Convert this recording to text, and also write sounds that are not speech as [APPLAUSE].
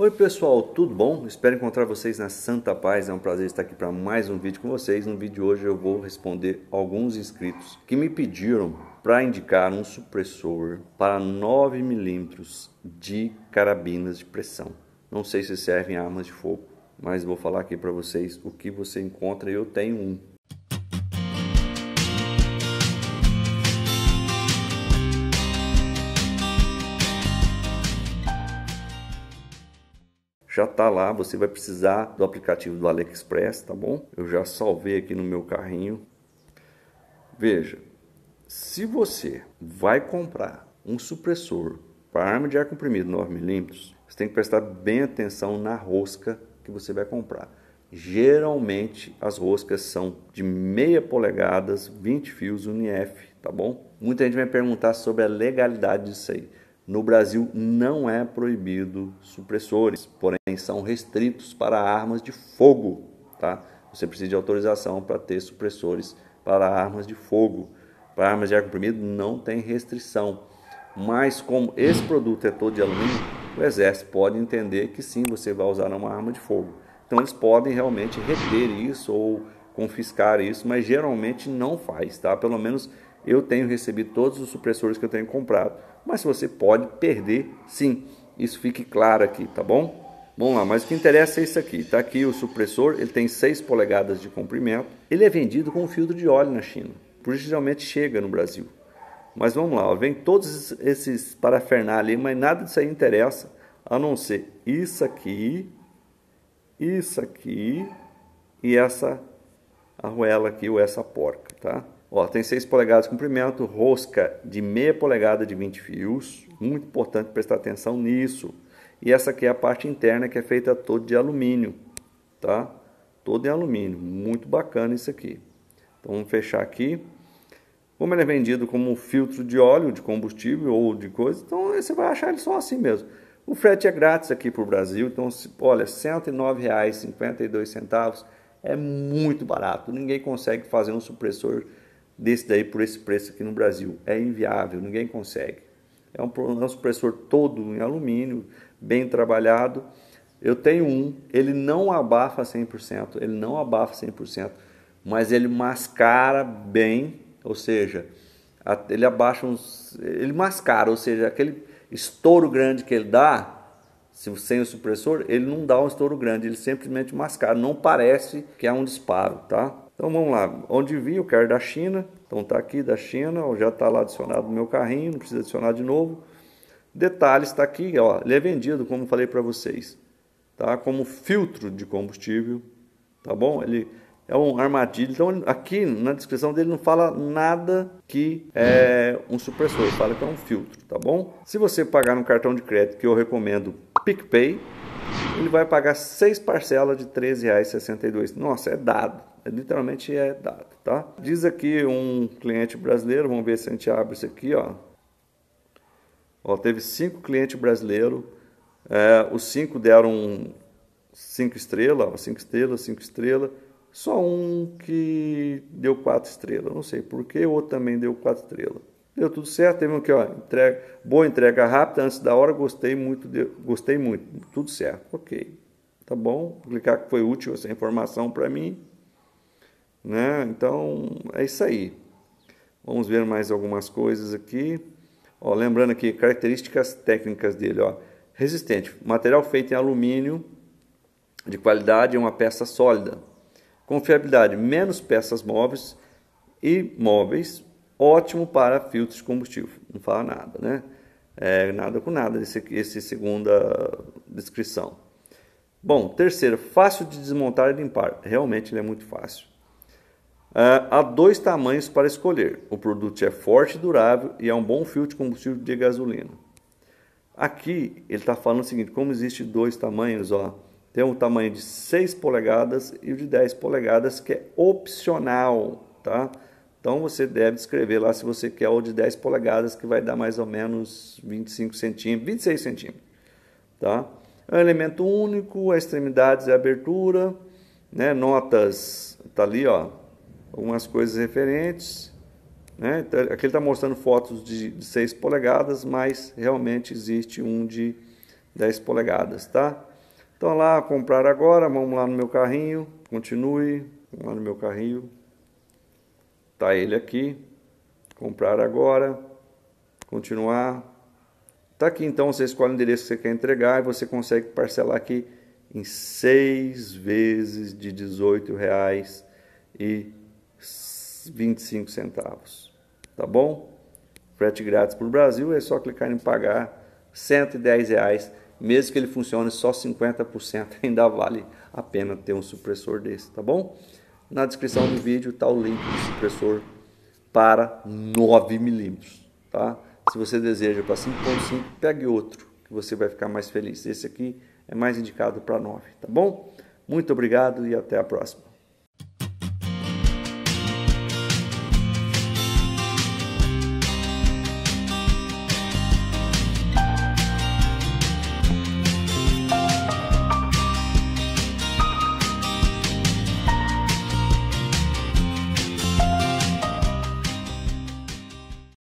Oi pessoal, tudo bom? Espero encontrar vocês na Santa Paz. É um prazer estar aqui para mais um vídeo com vocês. No vídeo de hoje eu vou responder alguns inscritos que me pediram para indicar um supressor para 9mm de carabinas de pressão. Não sei se servem armas de fogo, mas vou falar aqui para vocês o que você encontra. Eu tenho um. Já está lá, você vai precisar do aplicativo do AliExpress, tá bom? Eu já salvei aqui no meu carrinho. Veja, se você vai comprar um supressor para arma de ar comprimido 9mm, você tem que prestar bem atenção na rosca que você vai comprar. Geralmente as roscas são de meia polegadas, 20 fios UniF, tá bom? Muita gente vai perguntar sobre a legalidade disso aí. No Brasil não é proibido supressores, porém são restritos para armas de fogo. Tá? Você precisa de autorização para ter supressores para armas de fogo. Para armas de ar comprimido não tem restrição. Mas como esse produto é todo de alumínio, o exército pode entender que sim, você vai usar uma arma de fogo. Então eles podem realmente reter isso ou confiscar isso, mas geralmente não faz, tá? Pelo menos eu tenho recebido todos os supressores que eu tenho comprado mas você pode perder sim. Isso fique claro aqui, tá bom? Vamos lá, mas o que interessa é isso aqui. Tá aqui o supressor, ele tem 6 polegadas de comprimento. Ele é vendido com filtro de óleo na China. Por isso geralmente chega no Brasil. Mas vamos lá, ó, vem todos esses parafernália mas nada disso aí interessa, a não ser isso aqui, isso aqui e essa arruela aqui ou essa porca, tá? Ó, tem 6 polegadas de comprimento, rosca de meia polegada de 20 fios. Muito importante prestar atenção nisso. E essa aqui é a parte interna que é feita toda de alumínio, tá? Todo em alumínio. Muito bacana isso aqui. Então vamos fechar aqui. Como ele é vendido como filtro de óleo, de combustível ou de coisa, então você vai achar ele só assim mesmo. O frete é grátis aqui para o Brasil, então olha, R$ 109,52 é muito barato. Ninguém consegue fazer um supressor desse daí por esse preço aqui no Brasil. É inviável, ninguém consegue. É um, é supressor todo em alumínio, bem trabalhado. Eu tenho um, ele não abafa 100%, ele não abafa 100%, mas ele mascara bem, ou seja, ele abaixa uns, ele mascara, ou seja, aquele estouro grande que ele dá, sem o supressor, ele não dá um estouro grande, ele simplesmente mascara, não parece que é um disparo, tá? Então vamos lá, onde vi, eu quero da China, então tá aqui da China, já está lá adicionado no meu carrinho, não precisa adicionar de novo. Detalhes está aqui, ó, ele é vendido, como falei para vocês, tá? Como filtro de combustível, tá bom? Ele é um armadilho. Então aqui na descrição dele não fala nada que é um supressor, fala que é um filtro, tá bom? Se você pagar no cartão de crédito, que eu recomendo PicPay, ele vai pagar seis parcelas de R$ 13,62. Nossa, é dado. É, literalmente é dado, tá? Diz aqui um cliente brasileiro, vamos ver se a gente abre isso aqui, ó. ó teve cinco clientes brasileiros, é, os cinco deram cinco estrelas, cinco estrelas, cinco estrelas. Só um que deu quatro estrelas, não sei porquê, outro também deu quatro estrelas. Deu tudo certo, teve um aqui, ó, entrega, boa entrega rápida, antes da hora, gostei muito, de, gostei muito, tudo certo, ok. Tá bom, vou clicar que foi útil essa informação para mim. Né? Então, é isso aí. Vamos ver mais algumas coisas aqui. Ó, lembrando aqui, características técnicas dele. Ó. Resistente, material feito em alumínio, de qualidade, é uma peça sólida. Confiabilidade, menos peças móveis e móveis, ótimo para filtros de combustível. Não fala nada, né? É, nada com nada, esse, esse segunda descrição. Bom, terceiro, fácil de desmontar e limpar. Realmente ele é muito fácil. Uh, há dois tamanhos para escolher. O produto é forte e durável e é um bom filtro de combustível de gasolina. Aqui ele está falando o seguinte: como existe dois tamanhos, ó, tem um tamanho de 6 polegadas e o de 10 polegadas que é opcional, tá? Então você deve escrever lá se você quer o de 10 polegadas que vai dar mais ou menos 25 centímetros, 26 centímetros, tá? É um elemento único, as extremidades e abertura, né? Notas, tá ali, ó, algumas coisas referentes. Né? Então, aqui ele está mostrando fotos de, de 6 polegadas, mas realmente existe um de 10 polegadas. Tá? Então lá, comprar agora, vamos lá no meu carrinho, continue, vamos lá no meu carrinho, tá ele aqui, comprar agora, continuar, tá aqui então, você escolhe o endereço que você quer entregar e você consegue parcelar aqui em seis vezes de R$ reais e 25 centavos, tá bom? Frete grátis para o Brasil, é só clicar em pagar 110 reais mesmo que ele funcione só 50%, [LAUGHS] ainda vale a pena ter um supressor desse, tá bom? Na descrição do vídeo está o link do supressor para 9 milímetros, tá? Se você deseja para 5.5, pegue outro, que você vai ficar mais feliz. Esse aqui é mais indicado para 9, tá bom? Muito obrigado e até a próxima.